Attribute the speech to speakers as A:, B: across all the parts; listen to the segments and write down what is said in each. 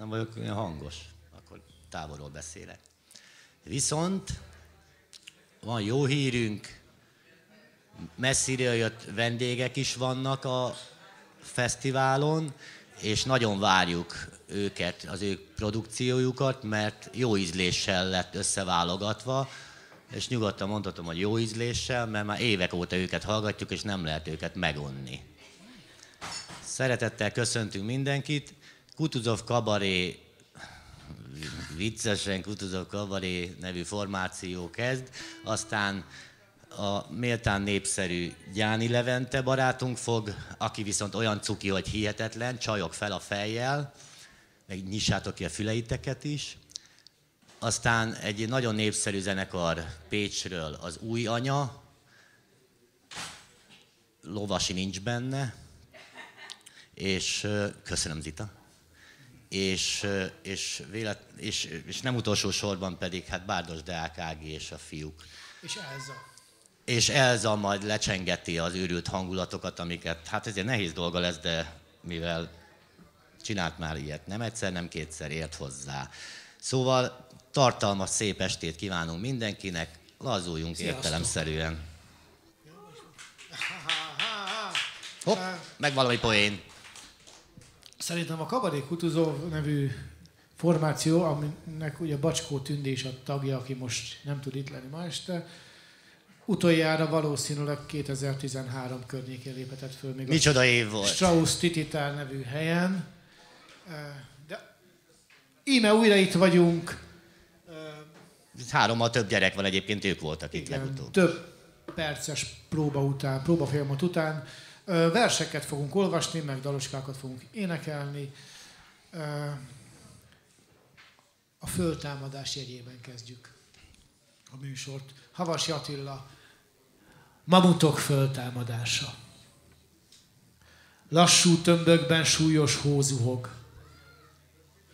A: nem vagyok olyan hangos, akkor távolról beszélek. Viszont van jó hírünk, messziről jött vendégek is vannak a fesztiválon, és nagyon várjuk őket, az ő produkciójukat, mert jó ízléssel lett összeválogatva, és nyugodtan mondhatom, hogy jó ízléssel, mert már évek óta őket hallgatjuk, és nem lehet őket megonni. Szeretettel köszöntünk mindenkit. Kutuzov Kabaré, viccesen Kutuzov Kabaré nevű formáció kezd, aztán a méltán népszerű Gyáni Levente barátunk fog, aki viszont olyan cuki, hogy hihetetlen, csajok fel a fejjel, meg nyissátok ki a füleiteket is. Aztán egy nagyon népszerű zenekar Pécsről, az Új Anya, Lovasi nincs benne, és köszönöm Zita. És, és, vélet, és, és nem utolsó sorban pedig hát Bárdos Deák Ági és a fiúk.
B: És Elza.
A: És Elza majd lecsengeti az őrült hangulatokat, amiket, hát ezért nehéz dolga lesz, de mivel csinált már ilyet, nem egyszer, nem kétszer ért hozzá. Szóval tartalmas, szép estét kívánunk mindenkinek, lazuljunk Sziasztok. értelemszerűen. Hopp, meg valami poén.
B: Szerintem a Kabaré Kutuzó nevű formáció, aminek ugye Bacskó Tündés a tagja, aki most nem tud itt lenni ma este, utoljára valószínűleg 2013 környékén léphetett föl még
A: Micsoda év volt.
B: Strauss Tititár nevű helyen. De íme újra itt vagyunk.
A: Hárommal több gyerek van egyébként, ők voltak itt Igen, legutóbb.
B: Több perces próba után, próba folyamat után. Verseket fogunk olvasni, meg daloskákat fogunk énekelni. A föltámadás jegyében kezdjük a műsort. Havasi Attila, Mamutok föltámadása. Lassú tömbökben súlyos hózuhog.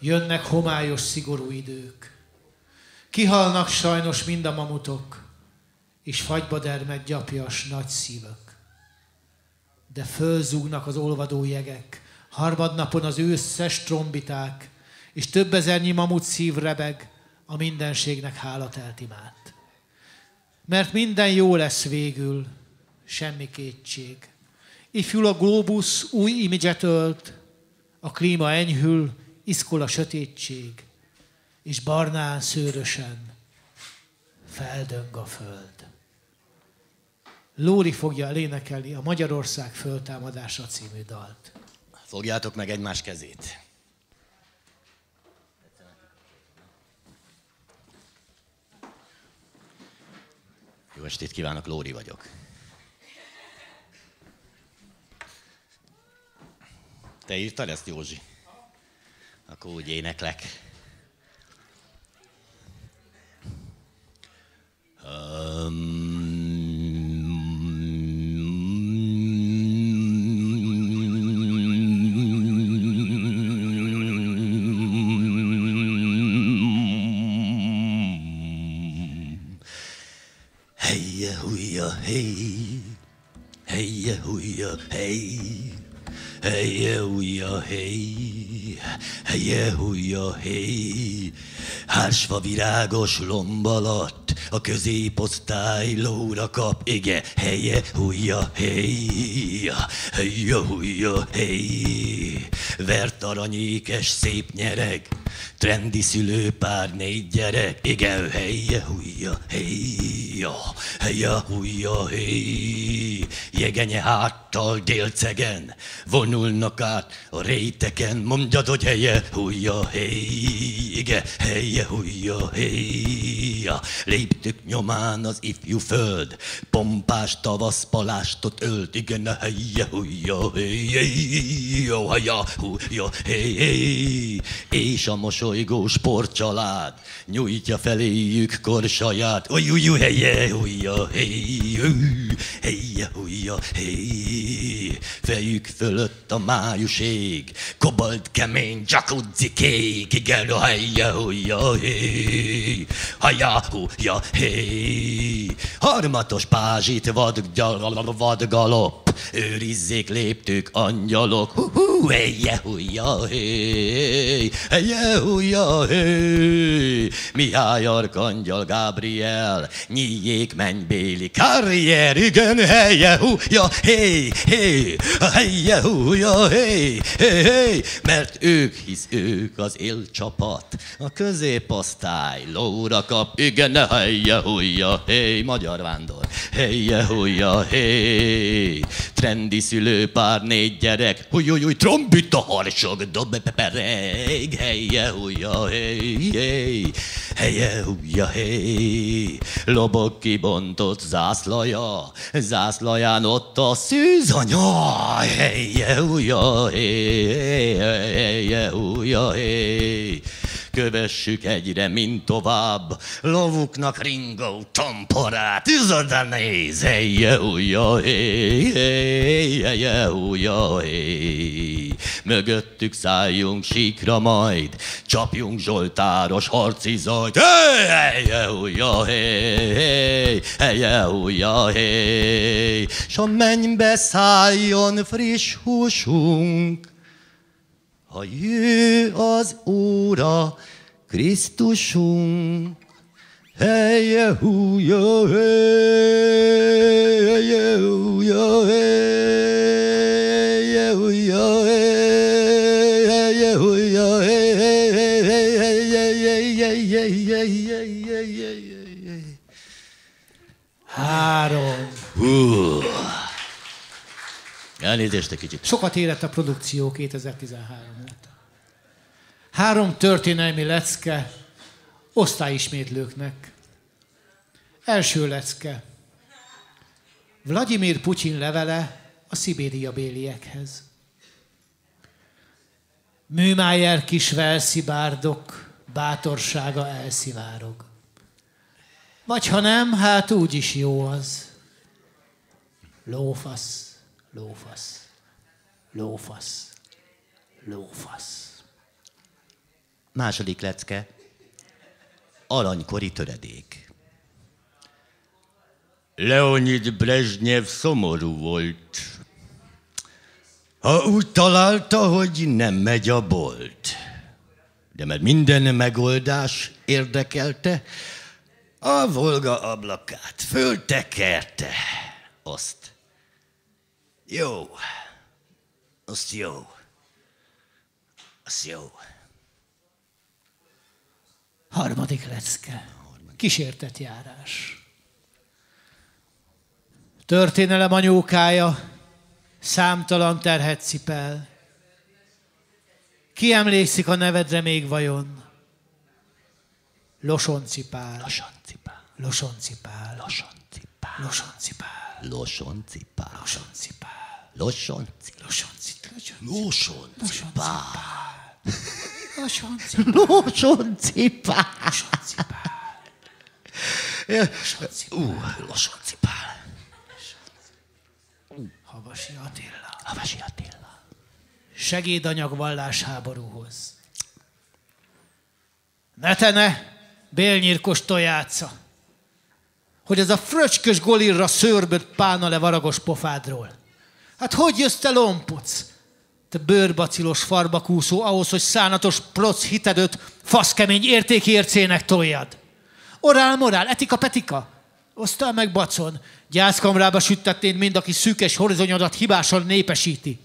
B: Jönnek homályos, szigorú idők. Kihalnak sajnos mind a mamutok, és fagyba dermed gyapjas nagy szívök de fölzúgnak az olvadó jegek, harmadnapon az összes trombiták, és több ezernyi mamut szív rebeg, a mindenségnek hálát imát. Mert minden jó lesz végül, semmi kétség. Ifjul a globus új imidzset ölt, a klíma enyhül, iszkol a sötétség, és barnán szőrösen feldöng a föld. Lóri fogja elénekelni a Magyarország föltámadása című dalt.
A: Fogjátok meg egymás kezét. Jó estét kívánok, Lóri vagyok. Te írtad ezt, Józsi? Akkor úgy éneklek. Hársfa virágos lomb alatt, a középosztály lóra kap, igen, helye, húja, hey, hey, húja, hey, vert aranyékes szép nyereg, trendi szülőpár, négy gyerek, igen, helye, húja, hey, helye, húja, hey, jegenye háttal délcegen, vonulnak át a réteken, mondjad, hogy helye, húja, hey, igen, helye, húja, hey, léptük nyomán az ifjú föld, pompás tavasz palástot ölt, igen, helye, húja, hey, helye, húja, hey, és a mosolygó sportcsalád nyújtja feléjük korsaját. Uj, uj, uj, helye, hey, helye, hey. Fejük fölött a május ég, kobalt kemény, jacuzzi kék, igen, a helye, hey, haja, hey. Harmatos pázsit vad, vad galop, őrizzék léptők angyalok. Hú, hejje, hújja, hé, hejje, hújja, hé. Mihály Arkangyal Gábriel, nyíjék mennybéli karrier, igen, hejje, hújja, hé, hé, hejje, hújja, hé, hé, hé, mert ők, hisz ők az élcsapat, a középosztály lóra kap, igen, hejje, hújja, hé, magyar vándor, hejje, hújja, hé, trendi szülőpár, négy gyerek, húj, húj, trombita harsog, dob pereg, helye húja, hey, hey, helye húja, hey. Lobog kibontott zászlaja, zászlaján ott a szűzanya, helye húja, hey, helye húja, hey kövessük egyre, mint tovább. Lovuknak ringó tomporát, üzoda néz, éjje, ujja, éjje, ujja, Mögöttük szálljunk síkra majd, csapjunk zsoltáros harci zajt. Éjje, ujja, éjje, ujja, S a mennybe szálljon friss húsunk, ha jő az óra, Krisztusunk. Helye húja, helye húja, helye húja, helye húja,
B: Három.
A: Hú. Elnézést egy kicsit.
B: Sokat érett a produkció 2013 óta. Három történelmi lecke osztályismétlőknek. Első lecke. Vladimir Putyin levele a Szibéria béliekhez. Műmájer kis velszibárdok, bátorsága elszivárog. Vagy ha nem, hát úgy is jó az. Lófasz, lófasz, lófasz, lófasz.
A: Második lecke. Aranykori töredék. Leonid Brezsnyev szomorú volt. Ha úgy találta, hogy nem megy a bolt. De mert minden megoldás érdekelte, a Volga ablakát föltekerte. Azt. Jó. Azt jó. Azt jó.
B: Harmadik lecke. Kísértett járás. Történelem anyókája számtalan terhet cipel. Ki emlékszik a nevedre még vajon? Losoncipál.
A: Losoncipál.
B: Losoncipál.
A: Losoncipál.
B: Losoncipál.
A: Losoncipál.
B: Losoncipál.
A: Losoncipál.
B: Losoncipál.
A: Losoncipál.
B: Losoncipál.
A: Losoncipál.
B: Losoncipál.
A: Ú, losoncipál.
B: Havasi Attila.
A: Havasi Attila.
B: Segédanyag vallásháborúhoz. Netene, bélnyírkos tojáca, hogy ez a fröcskös golirra szőrböt pána le varagos pofádról. Hát hogy jössz te lompuc? Te bőrbacilos farbakúszó ahhoz, hogy szánatos proc hitedöt faszkemény értékércének toljad. Orál, morál, etika, petika. Osztál meg bacon, gyászkamrába süttetnéd mind, aki szűkes horizonyodat hibásan népesíti.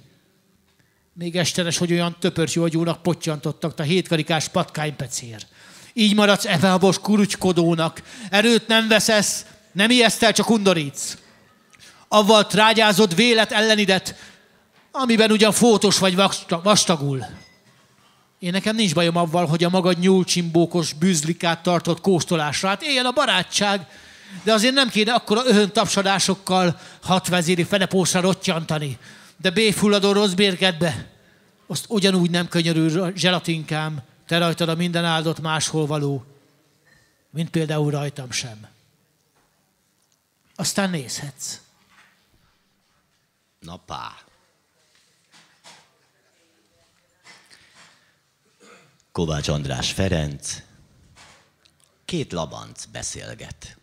B: Még estenes, hogy olyan töpörcs agyúnak pottyantottak a hétkarikás patkánypecér. Így maradsz evelbos kurucskodónak. Erőt nem veszesz, nem ijesztel, csak undorítsz. Avval trágyázod vélet ellenidet, amiben ugyan fótos vagy vasta- vastagul. Én nekem nincs bajom avval, hogy a magad nyúlcsimbókos bűzlikát tartott kóstolásra. Hát éljen a barátság, de azért nem kéne akkora öhön tapsadásokkal hat vezéri fenepósra rottyantani. De béfulladó rossz bérgedbe, azt ugyanúgy nem könyörül zselatinkám, te rajtad a minden áldott máshol való, mint például rajtam sem. Aztán nézhetsz.
A: Na. Kovács András Ferenc. Két labanc beszélget.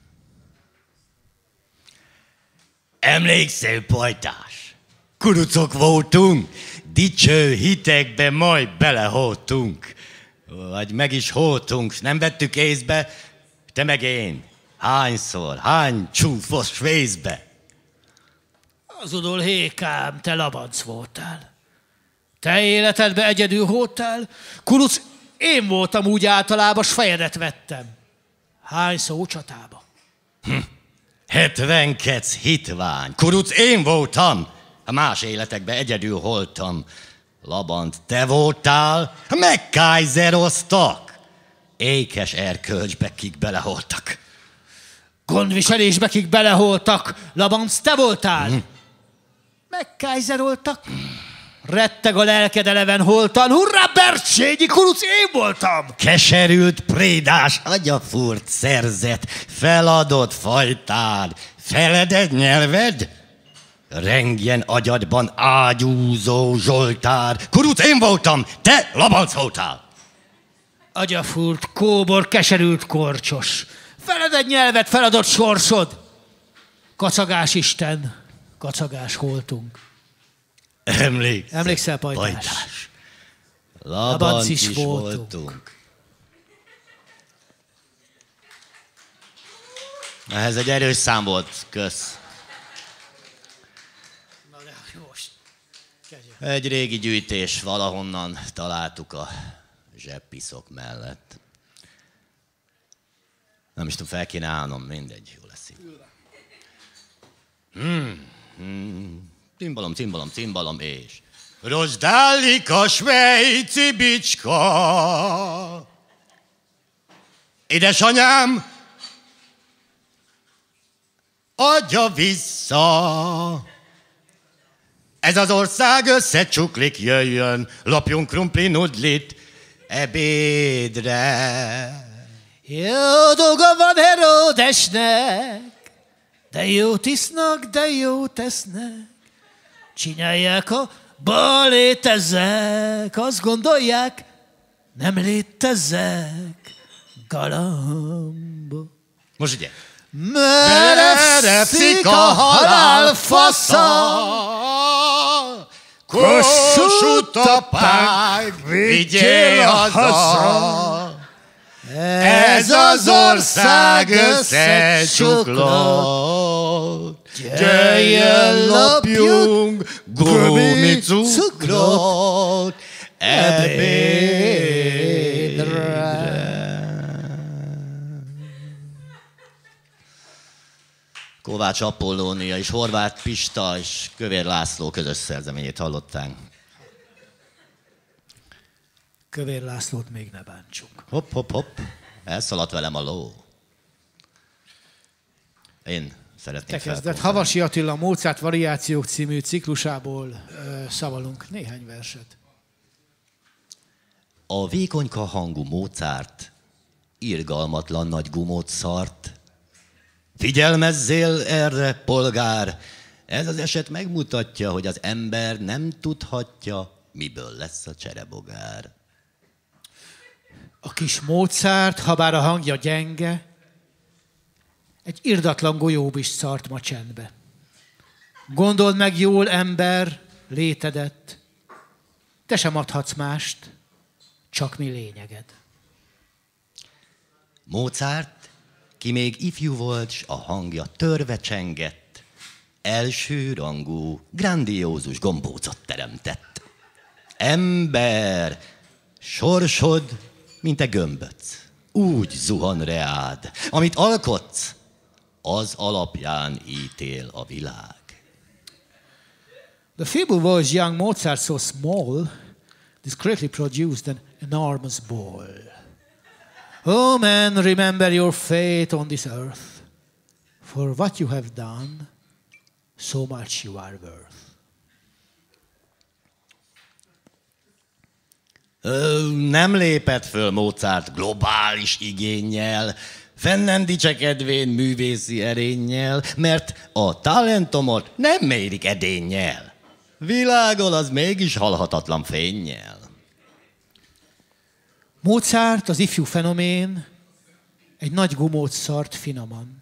A: Emlékszel, pajtás? Kurucok voltunk, dicső hitekbe majd belehódtunk. Vagy meg is hódtunk, nem vettük észbe, te meg én. Hányszor, hány csúfos vészbe.
B: Azudul hékám, te labanc voltál. Te életedbe egyedül hódtál, kuruc, én voltam úgy általában, s fejedet vettem. Hány szó csatába?
A: Hm. Hetvenkec hitvány, kuruc én voltam, a más életekben egyedül holtam. Labant te voltál, megkájzeroztak. Ékes erkölcsbe kik beleholtak.
B: Gondviselésbe kik beleholtak, Labanc te voltál? Mm. Megkájzeroltak. Retteg a lelked eleven holtan, hurrá Bercsényi, kuruc én voltam!
A: Keserült prédás, agyafurt szerzet, feladott fajtád, feleded nyelved? Rengjen agyadban ágyúzó Zsoltár. Kuruc én voltam, te labanc voltál.
B: Agyafúrt, kóbor, keserült korcsos. Feleded nyelvet, feladott sorsod. Kacagás Isten, kacagás holtunk.
A: Emlékszel,
B: Emlékszel pajtás?
A: pajtás. Labanc is, is voltunk. voltunk. Ez egy erős szám volt, kösz. Egy régi gyűjtés, valahonnan találtuk a zsebpiszok mellett. Nem is tudom, fel kéne állnom, mindegy, jó lesz így. Hmm. Hmm. Cimbalom, cimbalom, cimbalom, és... Rozsdálik a svejci bicska. Édesanyám, adja vissza. Ez az ország összecsuklik, jöjjön, lopjunk krumpli nudlit ebédre.
B: Jó dolga van Herodesnek, de jó tisznak, de jó tesznek. Csinálják a bal létezek, azt gondolják, nem létezek, galamba.
A: Most ugye.
B: Merepszik a halál fasza,
A: Kossuth apák, vigyél haza! Ez az ország összecsuklott, Jöjjön, lopjunk gumicukrot ebédre. Kovács Apollónia és Horváth Pista és Kövér László közös szerzeményét hallották.
B: Kövér Lászlót még ne bántsuk.
A: Hopp, hopp, hopp. Elszaladt velem a ló. Én szeretnék
B: Te kezdett. Havasi Attila Mozart Variációk című ciklusából ö, szavalunk néhány verset.
A: A vékonyka hangú Mozart irgalmatlan nagy gumót szart, Figyelmezzél erre, polgár! Ez az eset megmutatja, hogy az ember nem tudhatja, miből lesz a cserebogár.
B: A kis Mozart, ha bár a hangja gyenge, egy irdatlan golyóbb is szart ma csendbe. Gondold meg jól, ember, létedet, te sem adhatsz mást, csak mi lényeged.
A: Mozart ki még ifjú volt, s a hangja törve csengett, első rangú, grandiózus gombócot teremtett. Ember, sorsod, mint egy gömböc, úgy zuhan reád, amit alkotsz, az alapján ítél a világ.
B: The feeble voice young Mozart so small, discreetly produced an enormous ball. Oh man, remember your fate on this earth. For what you have done, so much you are worth.
A: Nem lépett föl Mozart globális igényel, fenn nem dicsekedvén művészi erényel, mert a talentomot nem mérik edénnyel. Világol az mégis halhatatlan fényjel.
B: Mozart, az ifjú fenomén, egy nagy gumót szart finoman.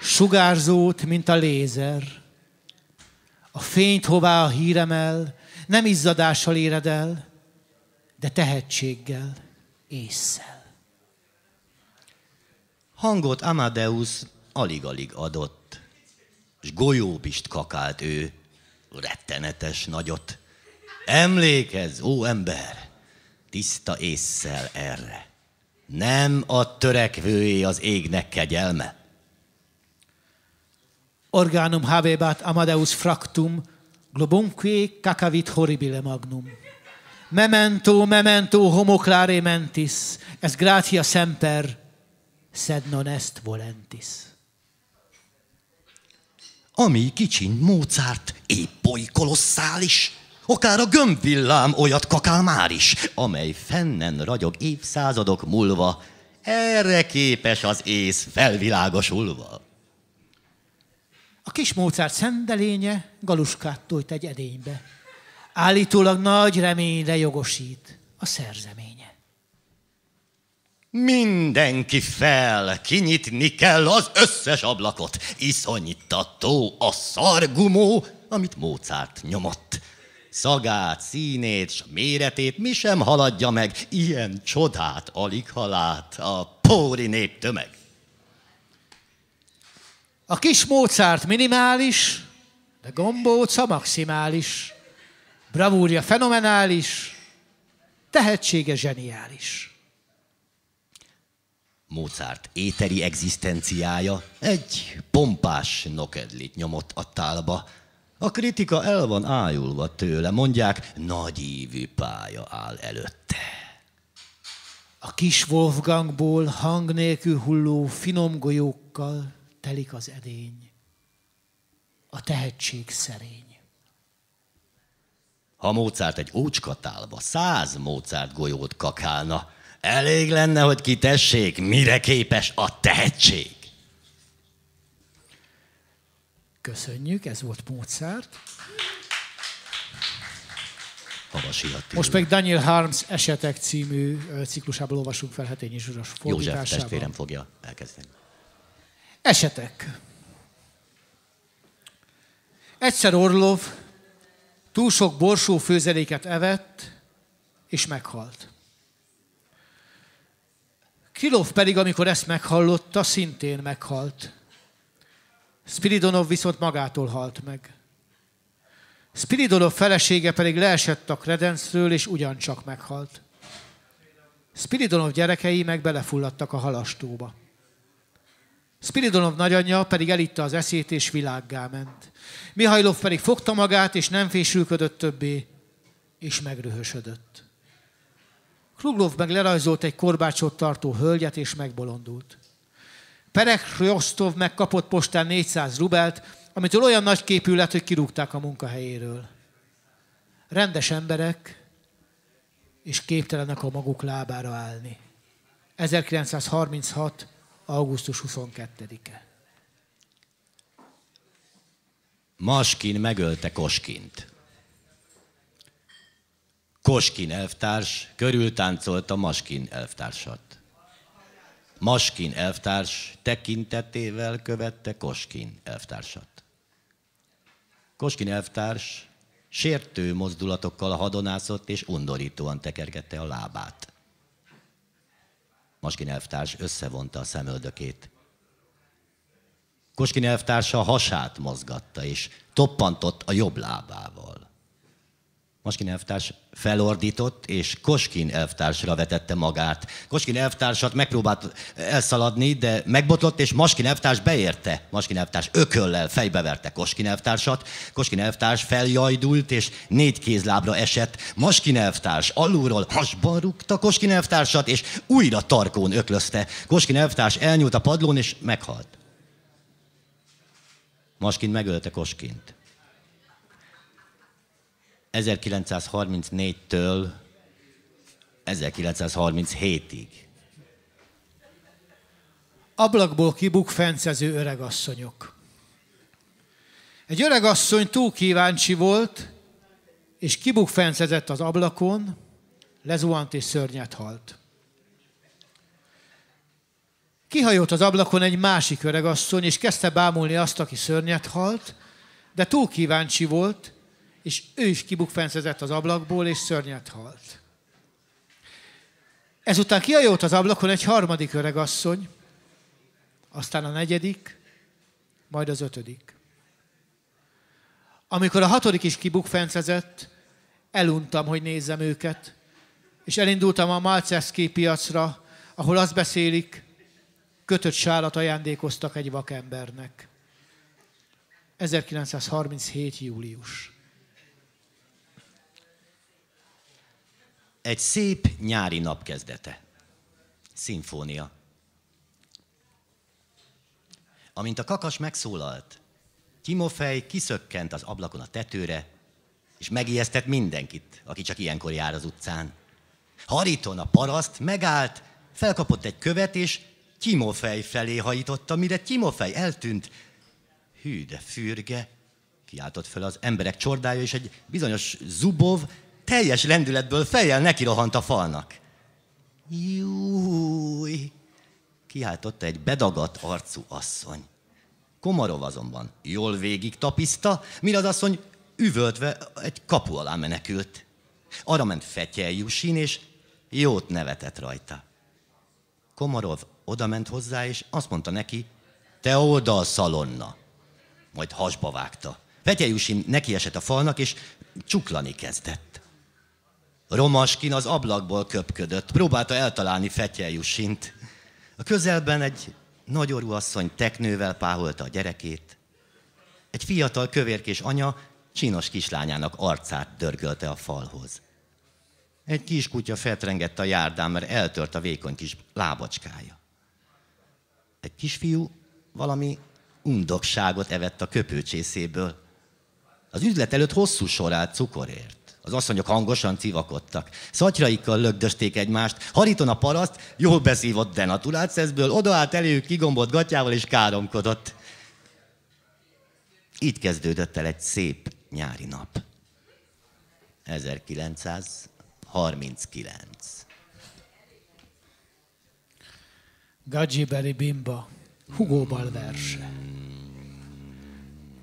B: Sugárzót, mint a lézer. A fényt hová a híremel, nem izzadással éred el, de tehetséggel, észszel.
A: Hangot Amadeus alig-alig adott, s golyóbist kakált ő, rettenetes nagyot. Emlékezz, ó ember, tiszta észszel erre. Nem a törekvőé az égnek kegyelme.
B: Organum habebat Amadeus fractum, globumque cacavit horribile magnum. Memento, memento, homo clare mentis, es gratia semper, sed non est volentis.
A: Ami kicsin Mozart épp oly kolosszális, akár a gömbvillám olyat kakál már is, amely fennen ragyog évszázadok múlva, erre képes az ész felvilágosulva.
B: A kis Mozart szendelénye galuskát tojt egy edénybe. Állítólag nagy reményre jogosít a szerzeménye.
A: Mindenki fel, kinyitni kell az összes ablakot. Iszonyítató a szargumó, amit Mozart nyomott. Szagát, színét, s méretét mi sem haladja meg, ilyen csodát alig halát a póri nép tömeg.
B: A kis Mozart minimális, de gombóca maximális. Bravúrja fenomenális, tehetsége zseniális.
A: Mozart éteri egzisztenciája egy pompás nokedlit nyomott a tálba. A kritika el van ájulva tőle, mondják, nagyívű pálya áll előtte.
B: A kis Wolfgangból hang nélkül hulló finom golyókkal telik az edény. A tehetség szerény.
A: Ha Mozart egy ócskatálba száz Mozart golyót kakálna, elég lenne, hogy kitessék, mire képes a tehetség.
B: Köszönjük, ez volt Mozart.
A: Havasi Attila.
B: Most pedig Daniel Harms Esetek című ciklusából olvasunk fel Hetényi
A: József
B: fordításában.
A: testvérem fogja elkezdeni.
B: Esetek. Egyszer Orlov túl sok borsó főzeléket evett, és meghalt. Kilov pedig, amikor ezt meghallotta, szintén meghalt. Spiridonov viszont magától halt meg. Spiridonov felesége pedig leesett a kredencről, és ugyancsak meghalt. Spiridonov gyerekei meg belefulladtak a halastóba. Spiridonov nagyanyja pedig elitta az eszét, és világgá ment. Mihajlov pedig fogta magát, és nem fésülködött többé, és megröhösödött. Kruglov meg lerajzolt egy korbácsot tartó hölgyet, és megbolondult. Perek Rostov megkapott postán 400 rubelt, amitől olyan nagy képű lett, hogy kirúgták a munkahelyéről. Rendes emberek, és képtelenek a maguk lábára állni. 1936. augusztus 22-e.
A: Maskin megölte Koskint. Koskin elvtárs körültáncolta Maskin elvtársat. Maskin elvtárs tekintetével követte Koskin elvtársat. Koskin elvtárs sértő mozdulatokkal hadonászott és undorítóan tekergette a lábát. Maskin elvtárs összevonta a szemöldökét. Koskin elvtársa hasát mozgatta, és toppantott a jobb lábával. Maskin elvtárs felordított, és Koskin elvtársra vetette magát. Koskin elvtársat megpróbált elszaladni, de megbotlott, és Maskin elvtárs beérte. Maskin elvtárs ököllel fejbeverte Koskin elvtársat. Koskin elvtárs feljajdult, és négy kézlábra esett. Maskin elvtárs alulról hasban rúgta Koskin elvtársat, és újra tarkón öklözte. Koskin elvtárs elnyúlt a padlón, és meghalt. Maskin megölte Koskint. 1934-től 1937-ig.
B: Ablakból kibukfencező öregasszonyok. Egy öregasszony túl kíváncsi volt, és kibukfencezett az ablakon, lezuhant és szörnyet halt. Kihajolt az ablakon egy másik öregasszony, és kezdte bámulni azt, aki szörnyet halt, de túl kíváncsi volt, és ő is kibukfencezett az ablakból, és szörnyet halt. Ezután kiajolt az ablakon egy harmadik öregasszony, aztán a negyedik, majd az ötödik. Amikor a hatodik is kibukfencezett, eluntam, hogy nézzem őket, és elindultam a Malceszki piacra, ahol azt beszélik, kötött sálat ajándékoztak egy vakembernek. 1937. július.
A: Egy szép nyári nap kezdete. Szimfónia. Amint a kakas megszólalt, Timofej kiszökkent az ablakon a tetőre, és megijesztett mindenkit, aki csak ilyenkor jár az utcán. Hariton a paraszt megállt, felkapott egy követ, és Timofej felé hajította, mire Timofej eltűnt. Hű, de fürge, kiáltott fel az emberek csordája, és egy bizonyos Zubov teljes lendületből fejjel neki rohant a falnak. Júj! Kiáltotta egy bedagadt arcú asszony. Komarov azonban jól végig tapiszta, mire az asszony üvöltve egy kapu alá menekült. Arra ment Fetyel Jusin, és jót nevetett rajta. Komarov oda ment hozzá, és azt mondta neki, te oda a szalonna. Majd hasba vágta. Fetyel Jusin neki esett a falnak, és csuklani kezdett. Romaskin az ablakból köpködött, próbálta eltalálni Fetyel Jusint. A közelben egy nagyorú asszony teknővel páholta a gyerekét. Egy fiatal kövérkés anya csinos kislányának arcát dörgölte a falhoz. Egy kiskutya feltrengett a járdán, mert eltört a vékony kis lábacskája. Egy kisfiú valami undokságot evett a köpőcsészéből. Az üzlet előtt hosszú sorát cukorért. Az asszonyok hangosan civakodtak. Szatyraikkal lögdösték egymást. Hariton a paraszt jól beszívott denaturált szeszből, odaállt eléjük kigombolt gatyával és káromkodott. Így kezdődött el egy szép nyári nap. 1939.
B: Gadzsiberi Bimba, Hugo Ball verse.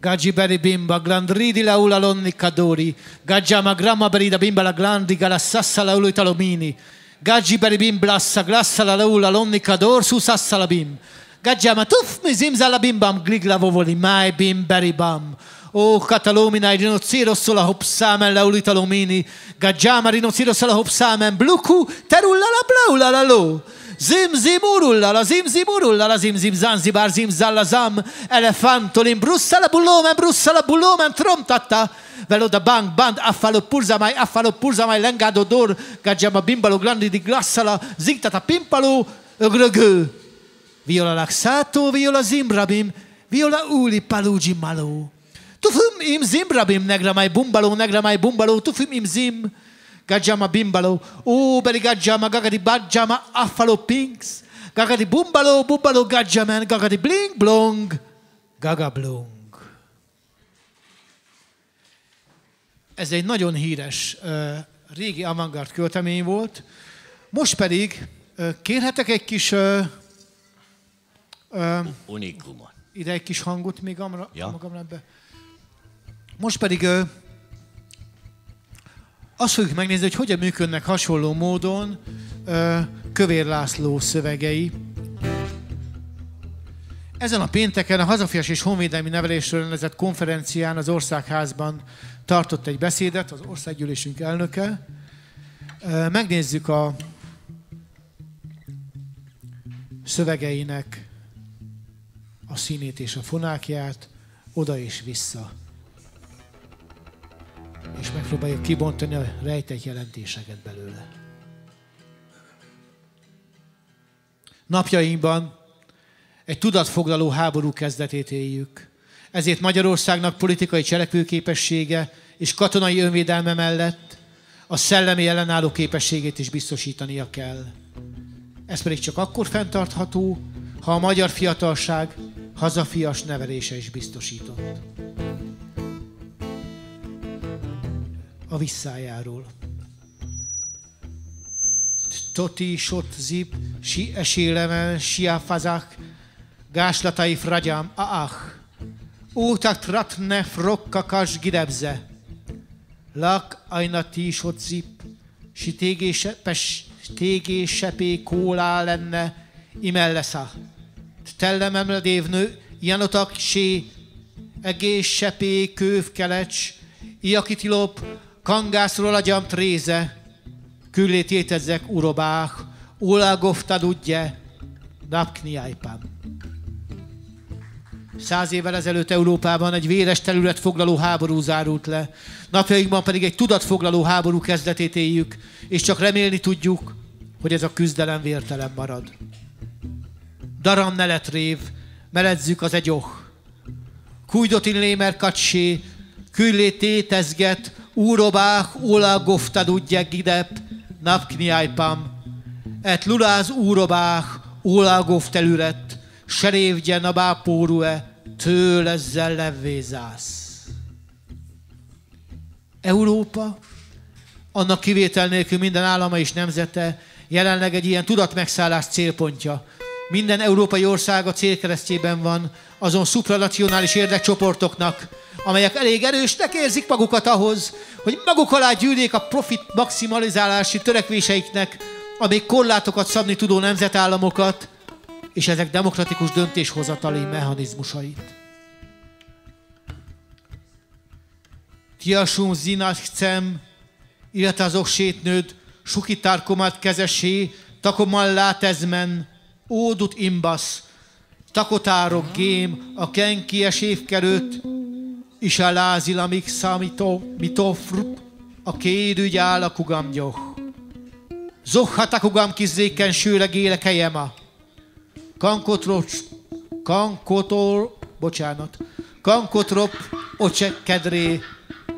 B: Gaggi bimba, glandridi la ula lonni cadori, gaggiama gramma berida bimba la glandi, galassassa la ulu italomini, gaggi beri bim blassa, glassa la ula lonni cador, su sassa la bim, gaggiama tuff mi zimza la bimbam, gligla vovoli, mai bim beri bam, O katalomina, rinociro sola hopsamen la ulitalomini, gaggiama rinociro sola hopsamen, bluku, terulla la blaula la lo, Zim zim urullala, zim zim urullala, zim zim zanzibar, zim zallazam, elefantolin, brussala bulomen, brussala bulomen, tromtatta, veloda bang, band, affalo purzamai, affalo purzamai, lengado dor, gaggiama bimbalo, glandi di glassala, zigtata pimpalo, ögrögő. Viola laxato, viola zimrabim, viola uli palugi malo. Tufum im zimrabim, negramai bumbaló, negramai bumbaló, tufum im zim, Gajama bimbalo, ó, beri gajama, gagadi bajama, affalo pinks, gagadi bumbalo, bumbalo gajaman, gagadi bling blong, gaga blong. Ez egy nagyon híres uh, régi avantgard költemény volt. Most pedig uh, kérhetek egy kis uh,
A: uh, Unikumon.
B: Ide egy kis hangot még amra, ja. magamra ebbe. Most pedig uh, azt fogjuk megnézni, hogy hogyan működnek hasonló módon Kövér László szövegei. Ezen a pénteken a Hazafias és Honvédelmi Nevelésről rendezett konferencián az Országházban tartott egy beszédet az országgyűlésünk elnöke. Megnézzük a szövegeinek a színét és a fonákját, oda és vissza és megpróbálja kibontani a rejtett jelentéseket belőle. Napjainkban egy tudatfoglaló háború kezdetét éljük. Ezért Magyarországnak politikai cselekvőképessége és katonai önvédelme mellett a szellemi ellenálló képességét is biztosítania kell. Ez pedig csak akkor fenntartható, ha a magyar fiatalság hazafias nevelése is biztosított. A visszájáról. Toti sot zip, si esélemen, siafazak, gáslatai fragyám, aach. Ótak tratne frokkakas gidebze. Lak ajna tísot zip, si tégésepé kólá lenne, imellesza. Tellememle dévnő, janotak sé, egész sepé kövkelecs, iakitilop, kangászról agyam tréze, küllét étezzek urobák, ulágoftad udje, napkniájpám. Száz évvel ezelőtt Európában egy véres terület foglaló háború zárult le. Napjainkban pedig egy tudatfoglaló háború kezdetét éljük, és csak remélni tudjuk, hogy ez a küzdelem vértelen marad. Daram nelet rév, melezzük az egyoh. Kújdotin lémer kacsé, küllé tétezget, úrobák, ólagoftad udjek gidep, napkniájpam. Et luláz úrobák, ólagoft serévgye nabá pórue, től ezzel levvézász. Európa, annak kivétel nélkül minden állama és nemzete jelenleg egy ilyen tudatmegszállás célpontja. Minden európai ország a célkeresztjében van azon supranacionális érdekcsoportoknak, amelyek elég erősnek érzik magukat ahhoz, hogy maguk alá gyűrjék a profit maximalizálási törekvéseiknek, amíg korlátokat szabni tudó nemzetállamokat, és ezek demokratikus döntéshozatali mechanizmusait. Tiasum zinachcem, illetve azok sétnőd, sukitárkomat kezesé, takomal látezmen, ódut imbasz, takotárok gém, a kenkies évkerőt, és a lázilamik számító, mitofrup, a kérügy áll a kugam gyoh. Zohhatakugam kizzéken sőleg élek helyema. Kankotrocs, kankotol, bocsánat, kankotrop, ocsek kedré,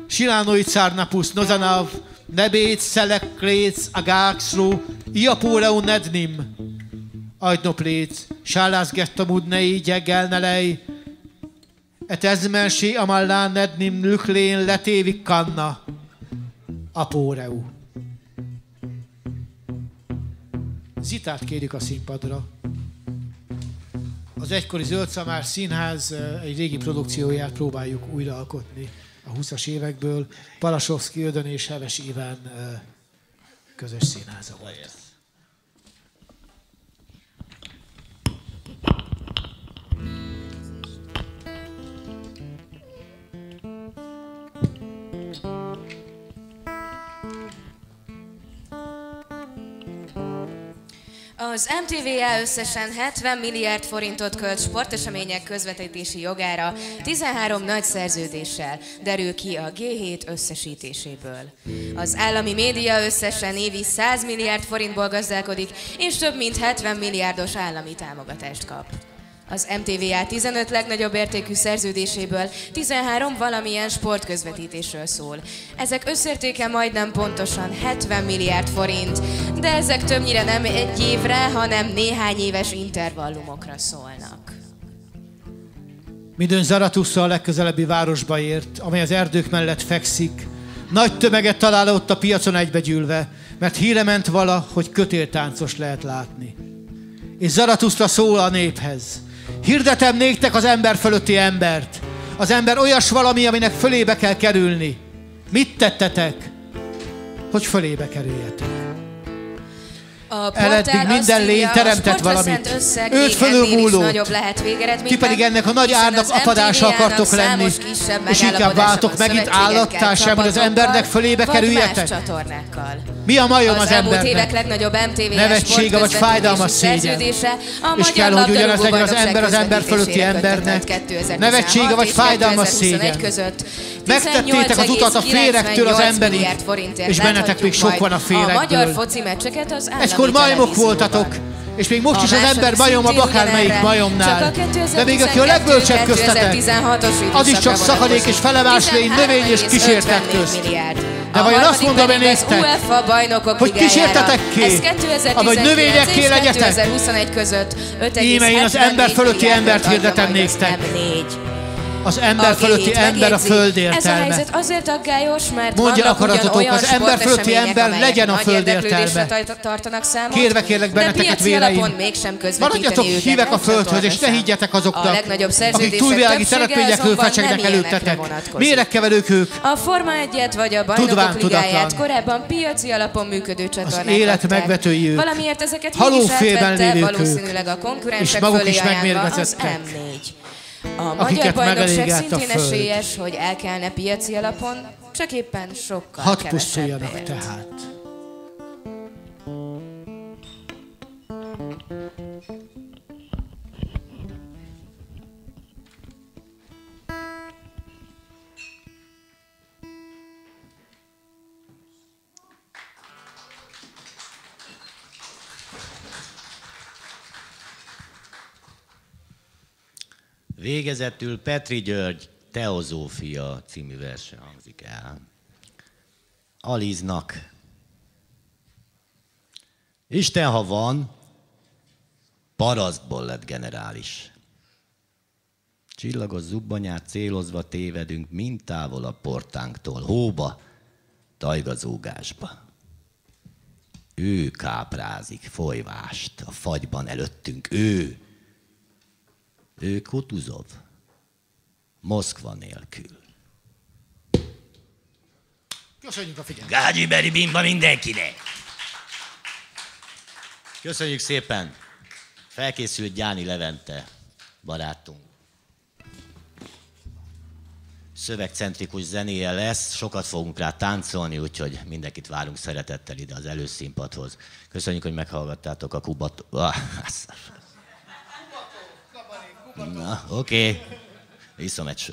B: silánói cárnapusz, nozanav, nebét, szelekléc, agákszló, iapóreu nednim, agynopléc, sálázgettamud ne gyegelnelej, et ezmersi amallán nednim lüklén letévik kanna, apóreu. Zitát kérjük a színpadra az egykori Zöldszamár Színház egy régi produkcióját próbáljuk újraalkotni a 20-as évekből. Palasovszki Ödön és Heves Iván közös színháza volt.
C: Az MTVA összesen 70 milliárd forintot költ sportesemények közvetítési jogára 13 nagy szerződéssel, derül ki a G7 összesítéséből. Az állami média összesen évi 100 milliárd forintból gazdálkodik, és több mint 70 milliárdos állami támogatást kap. Az MTVA 15 legnagyobb értékű szerződéséből 13 valamilyen sportközvetítésről szól. Ezek összértéke majdnem pontosan 70 milliárd forint, de ezek többnyire nem egy évre, hanem néhány éves intervallumokra szólnak.
B: Midőn Zaratusza a legközelebbi városba ért, amely az erdők mellett fekszik. Nagy tömeget talál ott a piacon egybegyűlve, mert híre ment vala, hogy kötéltáncos lehet látni. És Zaratusza szól a néphez. Hirdetem néktek az ember fölötti embert. Az ember olyas valami, aminek fölébe kell kerülni. Mit tettetek, hogy fölébe kerüljetek? Eleddig minden lény teremtett valamit. Őt fölülmúlót. Ti pedig ennek a nagy árnak apadása akartok lenni. És inkább váltok megint állattá sem, hogy az embernek fölébe kerüljetek. Mi a majom az embernek? Nevetsége vagy fájdalmas szégyen. És kell, hogy ugyanaz legyen az ember az ember fölötti embernek. Nevetsége vagy fájdalmas szégyen. Megtettétek az utat a férektől az emberig, és bennetek még sok van a férekből. Egykor majmok voltatok, és még most is az ember majom a akármelyik majomnál. De még aki a legbölcsebb köztetek, az is csak szakadék és felemás lény, növény és kísértet közt. De vajon azt mondom én néztek, hogy kísértetek ki, vagy növényekké legyetek. Íme én az ember fölötti embert hirdetem néztek. Az ember
C: A
B: fölötti
C: G7
B: ember a föld
C: Ez a
B: értelme.
C: helyzet azért aggályos, mert
B: Mondja akaratotok, az ember fölötti ember legyen a föld értelme.
C: tart- tartanak számot,
B: Kérve kérlek benneteket, véreim. Maradjatok hívek a földhöz, és ne higgyetek azoknak, akik túlvilági telepényekről fecsegnek előttetek.
C: vonatkozik.
B: Méregkeverők ők.
C: A Forma 1 vagy a Bajnokok Ligáját korábban piaci alapon működő csatornák
B: élet
C: adták.
B: megvetői ők.
C: Valamiért ezeket mégis átvette, valószínűleg a konkurensek
B: És maguk
C: fölé
B: is
C: ajánlva az
B: megmérgezettek.
C: M4. A magyar bajnokság
B: a
C: szintén
B: föld.
C: esélyes, hogy elkelne piaci alapon, csak éppen sokkal
B: Hadd
C: kevesebb ért.
B: tehát.
A: Végezetül Petri György Teozófia című verse hangzik el. Aliznak. Isten, ha van, parasztból lett generális. Csillagos zubbanyát célozva tévedünk mind távol a portánktól, hóba, tajgazógásba. Ő káprázik folyvást a fagyban előttünk, ő Kutuzov. Moszkva nélkül.
B: Köszönjük a figyelmet.
A: Gágyi Beri Bimba mindenkinek! Köszönjük szépen! Felkészült Gyáni Levente barátunk. Szövegcentrikus zenéje lesz, sokat fogunk rá táncolni, úgyhogy mindenkit várunk szeretettel ide az előszínpadhoz. Köszönjük, hogy meghallgattátok a Kubat... Ah, No, okay. Nisem več.